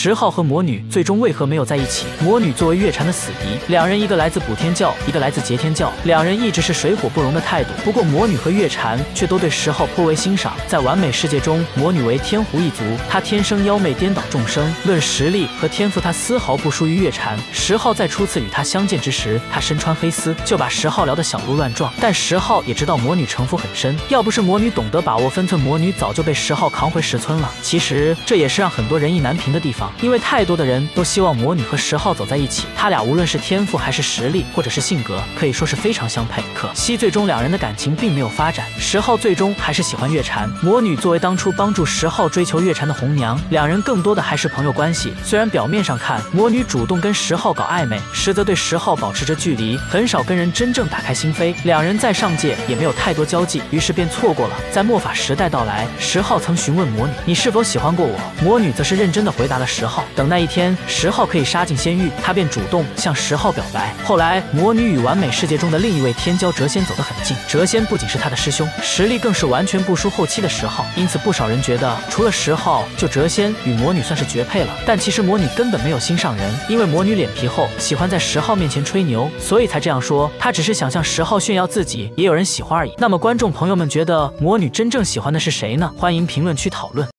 石浩和魔女最终为何没有在一起？魔女作为月蝉的死敌，两人一个来自补天教，一个来自劫天教，两人一直是水火不容的态度。不过魔女和月蝉却都对石浩颇为欣赏。在完美世界中，魔女为天狐一族，她天生妖媚颠倒众生，论实力和天赋，她丝毫不输于月蝉。石浩在初次与她相见之时，她身穿黑丝，就把石浩聊得小鹿乱撞。但石浩也知道魔女城府很深，要不是魔女懂得把握分寸，魔女早就被石浩扛回石村了。其实这也是让很多人意难平的地方，因为太多的人都希望魔女和石浩走在一起，他俩无论是天赋还是实力，或者是性格，可以说是非常相配。可惜最终两人的感情并没有发展，石浩最终还是喜欢月蝉。魔女作为当初帮助石浩追求月蝉的红娘，两人更多的还是朋友关系。虽然表面上看魔女主动跟石浩搞暧昧，实则对石浩保持着距离，很少跟人真正打开心扉。两人在上界也没有太多交际，于是便错过了。在魔法时代到来，石浩曾询问魔女：“你是否喜欢过我？”魔女则是认真的回答了十号。等那一天，十号可以杀进仙域，他便主动向十号表白。后来，魔女与完美世界中的另一位天骄谪仙走得很近，谪仙不仅是他的师兄，实力更是完全不输后期的十号。因此，不少人觉得除了十号，就谪仙与魔女算是绝配了。但其实魔女根本没有心上人，因为魔女脸皮厚，喜欢在十号面前吹牛，所以才这样说。她只是想向十号炫耀自己也有人喜欢而已。那么，观众朋友们觉得魔女真正喜欢的是谁呢？欢迎评论区讨论。